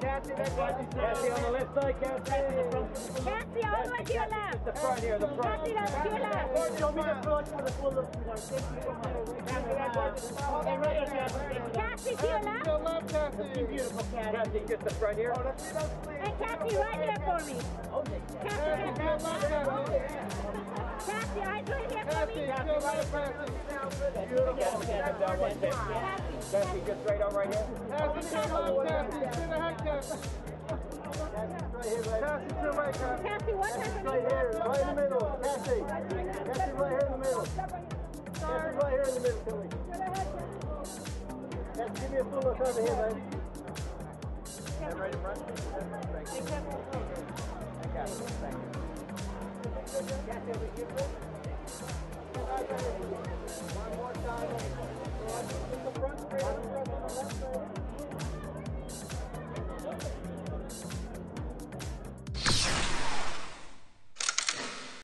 Cassie, Cassie on the left side, Cassie. Cassie, all the way to your left. The front here, the front. Cassie, that's to your left. Show me the front for the full look. Cassie, to your left. Cassie, get the front here. And Cassie, right here for me. Cassie, Cassie. Cassie, eyes right here for me. Beautiful. Cassie, down one tip. Cassie, just right on right here. Cassie, one time for Right me. here, right in the middle. Cassie. Cassie, right here in the middle. Cassie, right here in the middle, Tilly. Cassie, give me a full look over here, man. And right in front. Thank you. I got it. Thank you. Cassie, over